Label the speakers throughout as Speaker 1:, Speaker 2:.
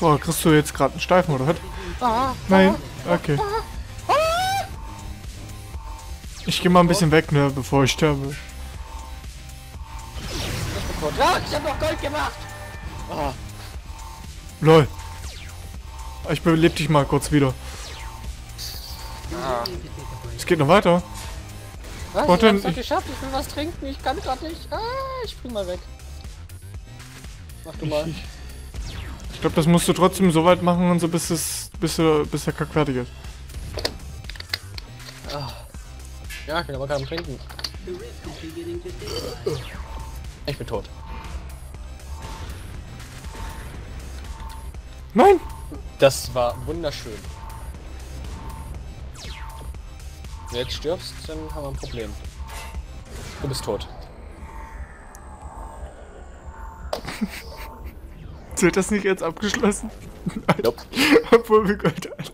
Speaker 1: So, kriegst du jetzt gerade einen Steifen, oder was? Nein? Okay. Ich gehe mal ein bisschen weg, ne, bevor ich sterbe.
Speaker 2: ich hab noch Gold gemacht. Ah,
Speaker 1: Lol. Ich belebe dich mal kurz wieder.
Speaker 2: ah.
Speaker 1: Es geht noch weiter.
Speaker 2: Was?
Speaker 1: Warte,
Speaker 2: ich hab's
Speaker 1: ich-
Speaker 2: geschafft. Ich will was trinken. Ich kann gerade nicht. Ah, ich spring mal weg. Mach du mal.
Speaker 1: Ich, ich glaube, das musst du trotzdem so weit machen und so, bis es, bis, du- bis der Kack fertig ist.
Speaker 2: Ah. Ja, ich bin aber gerade am Trinken. Ich bin tot.
Speaker 1: Nein!
Speaker 2: Das war wunderschön. Wenn du jetzt stirbst, dann haben wir ein Problem. Du bist tot.
Speaker 1: Zählt das nicht jetzt abgeschlossen?
Speaker 2: Nope.
Speaker 1: Obwohl wir Gold haben.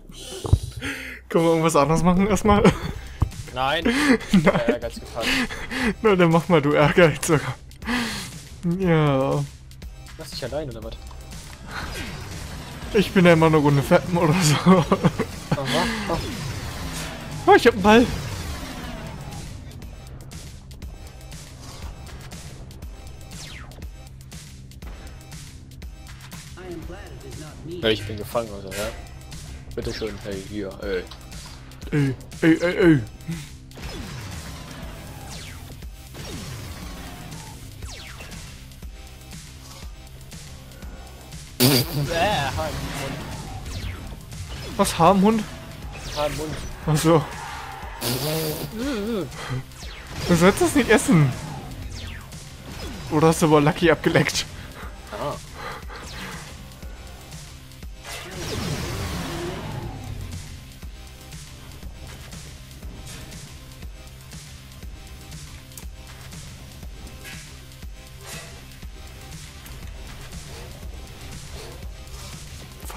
Speaker 1: Können wir irgendwas anderes machen erstmal?
Speaker 2: Nein.
Speaker 1: Nein.
Speaker 2: Der Ehrgeiz gefallen.
Speaker 1: Na, dann mach mal, du Ehrgeiz sogar. Ja.
Speaker 2: Lass dich allein oder was?
Speaker 1: Ich bin ja immer eine Runde Fetten oder so.
Speaker 2: Aha.
Speaker 1: Oh, ich hab einen Ball.
Speaker 2: Ja, ich bin gefangen, also, ja. Bitte schön, hey, hier, ey.
Speaker 1: Ey, ey, ey, ey.
Speaker 2: Äh,
Speaker 1: Was, Harmhund?
Speaker 2: Hahn, Mund.
Speaker 1: Achso. Du sollst das nicht essen. Oder hast du aber Lucky abgeleckt?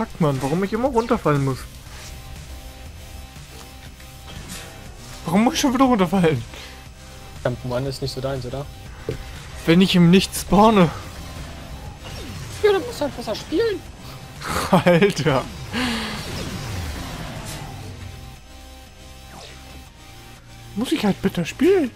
Speaker 1: Fuck, man, warum ich immer runterfallen muss. Warum muss ich schon wieder runterfallen?
Speaker 2: Kampfmann ist nicht so deins, oder?
Speaker 1: Wenn ich im Nichts spawne.
Speaker 2: Ja, dann musst du halt besser spielen.
Speaker 1: Alter. Muss ich halt bitte spielen.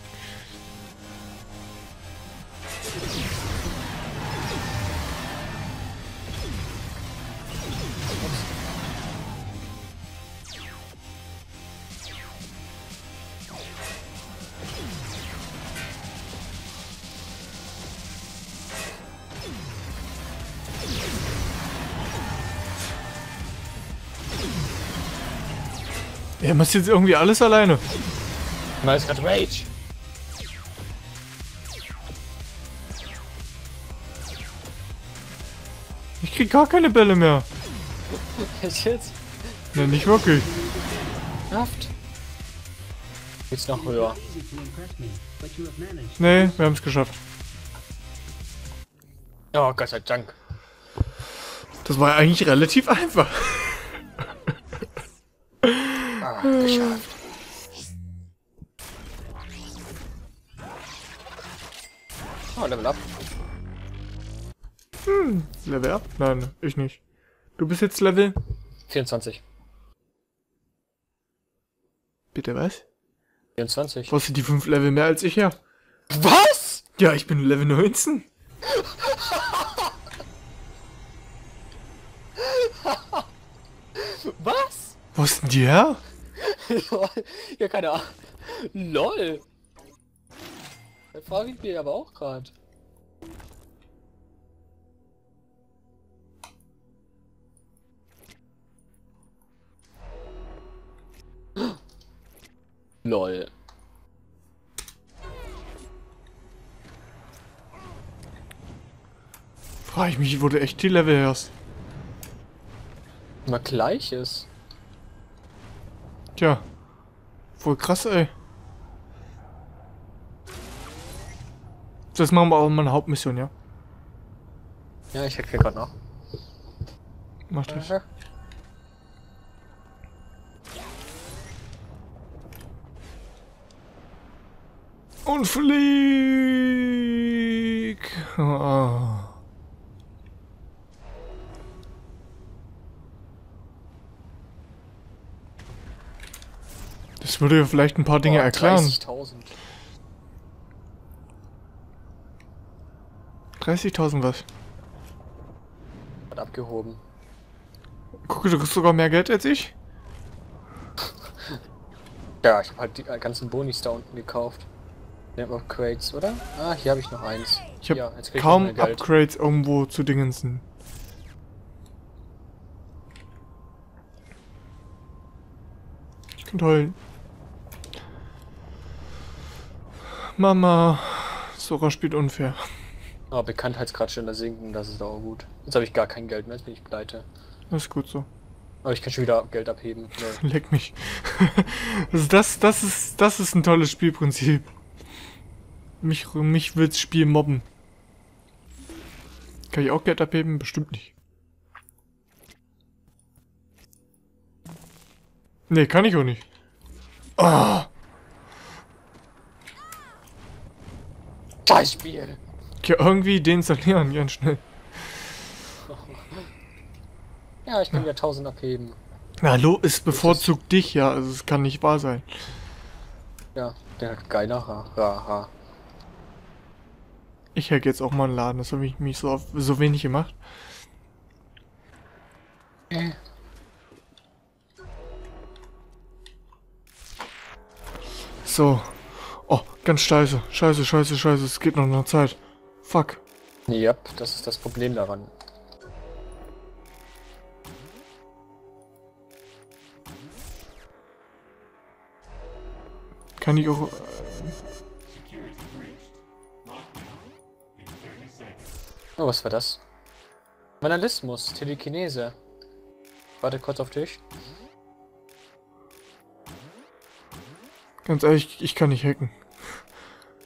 Speaker 1: Er macht jetzt irgendwie alles alleine.
Speaker 2: Ist gerade Rage.
Speaker 1: Ich krieg gar keine Bälle mehr.
Speaker 2: Jetzt jetzt.
Speaker 1: Ne, nicht wirklich.
Speaker 2: Haft. Geht's noch höher.
Speaker 1: Nee, wir haben es geschafft.
Speaker 2: Oh, Gott sei Dank.
Speaker 1: Das war eigentlich relativ einfach.
Speaker 2: Ah, geschafft. Oh, Level up.
Speaker 1: Level up? Nein, ich nicht. Du bist jetzt Level?
Speaker 2: 24.
Speaker 1: Bitte was?
Speaker 2: 24.
Speaker 1: Wo sind die fünf Level mehr als ich ja?
Speaker 2: Was?
Speaker 1: Ja, ich bin Level 19.
Speaker 2: Was?
Speaker 1: Wo ist denn die her?
Speaker 2: ja, keine Ahnung. LOL. Das frage ich mich aber auch gerade. LOL.
Speaker 1: Frage ich mich, wo du echt die Level herst.
Speaker 2: Mal gleiches.
Speaker 1: Tja. Voll krass, ey. Das machen wir auch mal eine Hauptmission, ja?
Speaker 2: Ja, ich hier gerade noch.
Speaker 1: Mach das.
Speaker 2: Aha.
Speaker 1: Und flieg! Ah. Das würde ja vielleicht ein paar Dinge
Speaker 2: Oh,
Speaker 1: erklären.
Speaker 2: 30.000.
Speaker 1: 30.000 was?
Speaker 2: Hat abgehoben.
Speaker 1: Guck, du kriegst sogar mehr Geld als ich?
Speaker 2: Ja, ich habe halt die ganzen Bonis da unten gekauft. Name of Crates, oder? Ah, hier habe ich noch eins.
Speaker 1: Ich habe
Speaker 2: ja, jetzt krieg ich
Speaker 1: kaum
Speaker 2: Geld.
Speaker 1: Upgrades irgendwo zu Dingensen. Toll. Mama, Sora spielt unfair.
Speaker 2: Aber Bekanntheitsgrad schneller sinken, das ist auch gut. Jetzt habe ich gar kein Geld mehr, jetzt bin ich pleite.
Speaker 1: Das ist gut so.
Speaker 2: Aber ich kann schon wieder Geld abheben. Nee.
Speaker 1: Leck mich. also das, das ist, das ist ein tolles Spielprinzip. Mich, mich will's Spiel mobben. Kann ich auch Geld abheben? Bestimmt nicht. Nee, kann ich auch nicht. Ah,
Speaker 2: Scheiß Spiel!
Speaker 1: ja, irgendwie deinstallieren, ganz schnell.
Speaker 2: Ja, ich kann wieder 1000 abheben.
Speaker 1: Na, hallo, es bevorzugt dich, ja, also es kann nicht wahr sein.
Speaker 2: Ja, der geiler Ra, Ra, Ra.
Speaker 1: Ich hack jetzt auch mal einen Laden, das habe ich mich so, auf, so wenig gemacht.
Speaker 2: Äh.
Speaker 1: So. Oh, ganz scheiße. Scheiße, scheiße, scheiße. Es geht noch nach Zeit. Fuck.
Speaker 2: Yep, das ist das Problem daran.
Speaker 1: Kann ich auch...
Speaker 2: Oh, was war das? Vandalismus, Telekinese. Warte kurz auf dich.
Speaker 1: Ganz ehrlich, ich kann nicht hacken.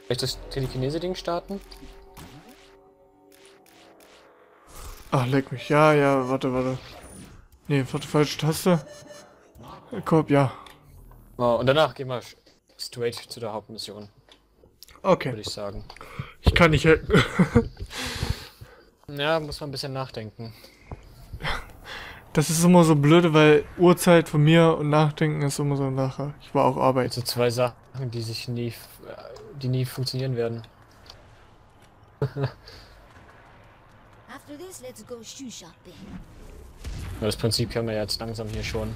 Speaker 2: Soll ich das Telekinese-Ding starten?
Speaker 1: Ach, leck mich. Ja, ja, warte, warte. Nee, warte, falsche Taste. Korb, ja.
Speaker 2: Oh, und danach gehen wir straight zu der Hauptmission, würde
Speaker 1: Okay.
Speaker 2: ich sagen.
Speaker 1: Ich kann nicht hacken.
Speaker 2: Ja, muss man ein bisschen nachdenken.
Speaker 1: Das ist immer so blöde, weil Uhrzeit von mir und Nachdenken ist immer so nachher. Ich war auch Arbeit.
Speaker 2: Also zwei Sachen, die sich nie, f- äh, die nie funktionieren werden.
Speaker 3: After this, let's go shoe shopping.
Speaker 2: Aber das Prinzip kennen wir jetzt langsam hier schon.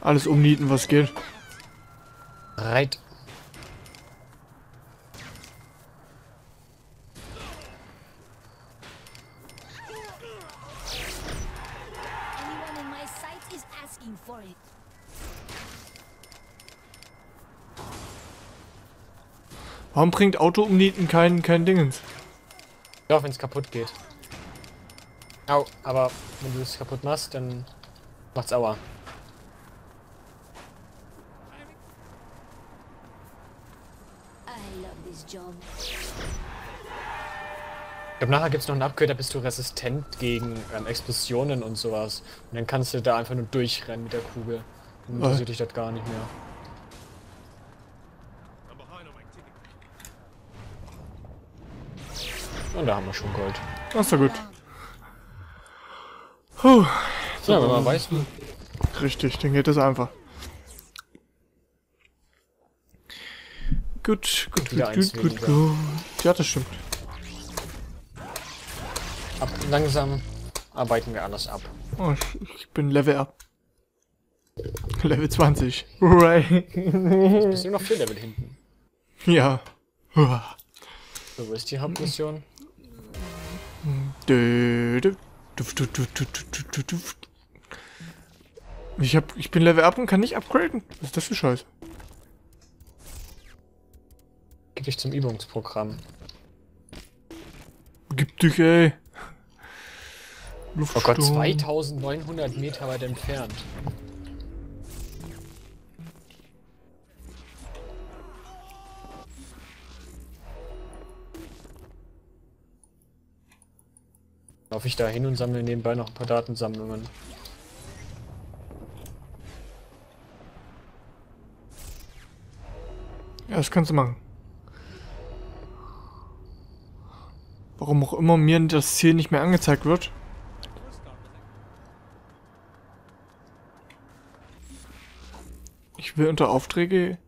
Speaker 1: Alles umnieten, was geht.
Speaker 2: Reit.
Speaker 1: Warum bringt Auto umnieten kein, kein Dingens?
Speaker 2: Ja, wenn es kaputt geht. Au, aber wenn du es kaputt machst, dann macht's Aua. Ich glaube, nachher gibt es noch ein Upgrade, da bist du resistent gegen ähm, Explosionen und sowas. Und dann kannst du da einfach nur durchrennen mit der Kugel. Dann interessiert dich das gar nicht mehr. Und da haben wir schon Gold.
Speaker 1: Das ist ja gut. Puh,
Speaker 2: Ja, wenn man weiß,
Speaker 1: richtig, dann geht das einfach. Gut, gut,
Speaker 2: Wieder
Speaker 1: gut, gut, gut, gut. Ja, das stimmt.
Speaker 2: Ab, langsam arbeiten wir alles ab.
Speaker 1: Oh, ich, ich bin Level up. Level 20. Right.
Speaker 2: Bist du noch vier Level hinten?
Speaker 1: ja. Uah.
Speaker 2: So, wo ist die Hauptmission?
Speaker 1: Ich hab, ich bin Level up und kann nicht upgraden. Was ist das für Scheiße?
Speaker 2: Gib dich zum Übungsprogramm.
Speaker 1: Gib dich, ey.
Speaker 2: Oh Gott,
Speaker 1: Luftsturm.
Speaker 2: 2900 Meter weit entfernt. Laufe ich da hin und sammle nebenbei noch ein paar Datensammlungen.
Speaker 1: Ja, das kannst du machen. Warum auch immer mir das Ziel nicht mehr angezeigt wird. Ich will unter Aufträge.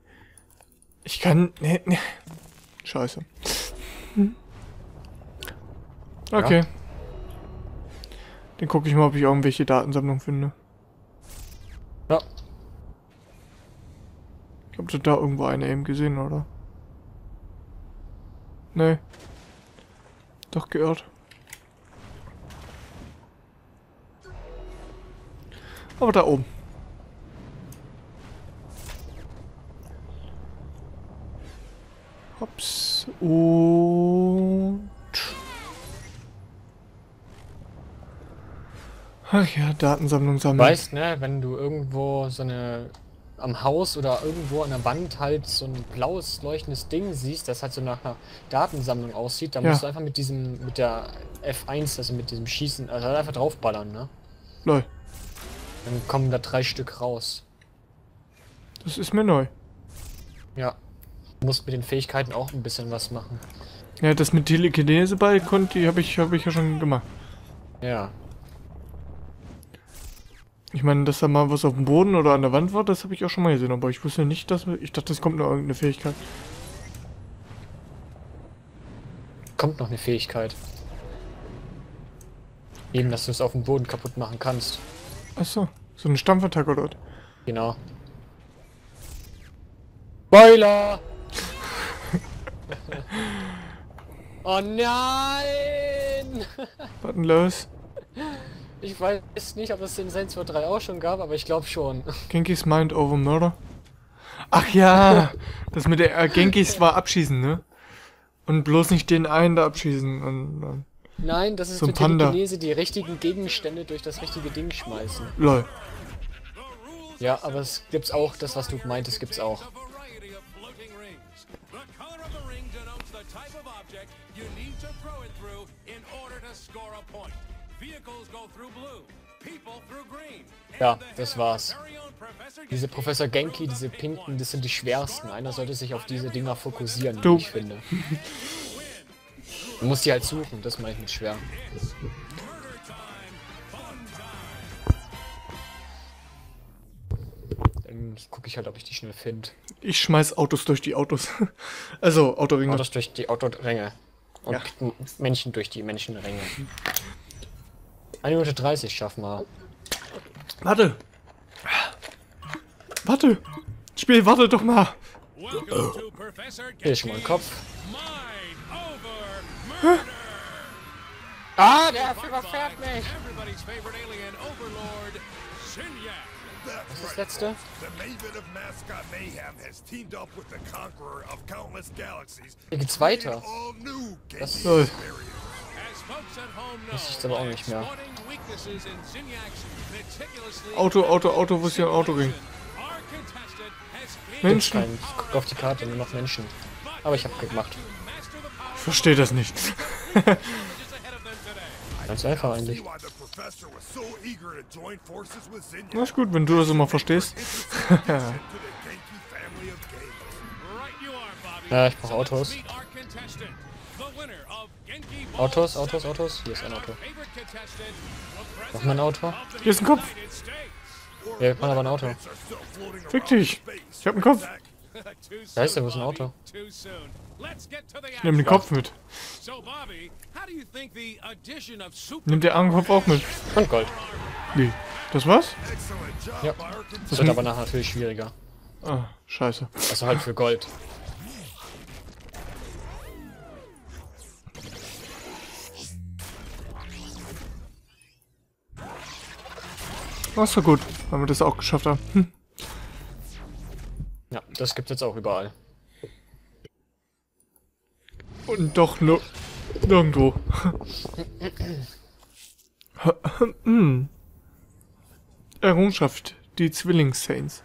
Speaker 1: Ich kann. Nee, nee. Scheiße. Hm. Okay. Dann gucke ich mal, ob ich irgendwelche Datensammlungen finde.
Speaker 2: Ja.
Speaker 1: Ich habe da irgendwo eine eben gesehen, oder? Nee. Doch geirrt. Aber da oben. Hops. Und... Ach ja, Datensammlung sammeln.
Speaker 2: Weißt, ne, wenn du irgendwo so eine am Haus oder irgendwo an der Wand halt so ein blaues leuchtendes Ding siehst, das halt so nach einer Datensammlung aussieht, dann
Speaker 1: Ja.
Speaker 2: musst du einfach mit diesem, mit der F1, also mit diesem Schießen, also halt einfach draufballern, ne?
Speaker 1: Lol.
Speaker 2: Dann kommen da drei Stück raus.
Speaker 1: Das ist mir neu.
Speaker 2: Ja. Du musst mit den Fähigkeiten auch ein bisschen was machen.
Speaker 1: Ja, das mit Telekinese bei konnte, habe ich, habe ich ja schon gemacht.
Speaker 2: Ja.
Speaker 1: Ich meine, dass da mal was auf dem Boden oder an der Wand war, das habe ich auch schon mal gesehen, aber ich wusste nicht, dass ich dachte, das kommt nur irgendeine Fähigkeit.
Speaker 2: Kommt noch eine Fähigkeit. Eben, dass du es auf dem Boden kaputt machen kannst.
Speaker 1: Achso, so eine Stampfattacke dort.
Speaker 2: Genau. Spoiler! oh nein!
Speaker 1: Denn los?
Speaker 2: Ich weiß nicht, ob es den Saints Row 3 auch schon gab, aber ich glaube schon.
Speaker 1: Genki's Mind over Murder? Ach ja, das mit der äh, Genkis war abschießen, ne? Und bloß nicht den einen da abschießen. Und, und,
Speaker 2: Nein, das ist
Speaker 1: So ein
Speaker 2: mit
Speaker 1: Panda.
Speaker 2: Telekinese die richtigen Gegenstände durch das richtige Ding schmeißen.
Speaker 1: lol.
Speaker 2: Ja, aber es gibt's auch, das was du meintest, gibt's auch.
Speaker 4: you need to throw it through in order to score a point. Vehicles go through blue, people through green. And
Speaker 2: Ja, das war's. Diese
Speaker 4: Genki
Speaker 2: Professor Genki, diese pinken, das sind die schwersten. Einer sollte sich auf diese Dinger fokussieren,
Speaker 1: Du.
Speaker 2: wie ich finde. Du musst die halt suchen, das meine ich mit schwer. Dann gucke ich halt, ob ich die schnell finde.
Speaker 1: Ich schmeiß Autos durch die Autos. also, Autoringe.
Speaker 2: Autos durch die Autoränge. Und
Speaker 1: Ja.
Speaker 2: Menschen durch die Menschenränge. 1 Minute 30 schaffen wir.
Speaker 1: Warte. Warte. Spiel, warte doch mal.
Speaker 2: Hier ist schon mal ein Kopf.
Speaker 4: Murder.
Speaker 2: Ah, der überfährt mich!
Speaker 4: Everybody's favorite alien overlord, Sinyak.
Speaker 2: Was ist das letzte?
Speaker 5: The Maven of Mascot Mayhem has teamed up with the Conqueror of countless galaxies.
Speaker 2: Hier geht's weiter. Das-
Speaker 1: Lol.
Speaker 2: Das ist aber auch nicht mehr.
Speaker 1: Auto, Auto, Auto, wo ist hier ein
Speaker 4: has gained
Speaker 1: Menschen.
Speaker 2: Kein, ich guck auf die Karte, nur noch Menschen. Aber ich hab gemacht.
Speaker 1: Ich verstehe das nicht.
Speaker 2: Ganz einfach eigentlich.
Speaker 1: Na ist gut, wenn du das immer verstehst.
Speaker 2: Ja, ich brauche Autos. Autos. Autos, Autos. Hier ist ein Auto. Noch mal ein Auto.
Speaker 1: Hier ist ein Kopf.
Speaker 2: Ja, wir brauchen aber ein Auto.
Speaker 1: Fick dich. Ich hab einen Kopf.
Speaker 2: Da ist er, wo ist ein. Auto?
Speaker 1: Ich nehme den. Kopf mit. Nimm den Armenkopf auch mit.
Speaker 2: Und Gold.
Speaker 1: Nee. Das war's?
Speaker 2: Ja. Das wird aber nachher natürlich schwieriger.
Speaker 1: Ah, scheiße.
Speaker 2: Also halt für Gold.
Speaker 1: War so gut, weil wir das auch geschafft haben. Hm.
Speaker 2: Ja, das gibt's jetzt auch überall.
Speaker 1: Und doch nur nirgendwo. Hm. Errungenschaft, die Zwillings-Saints.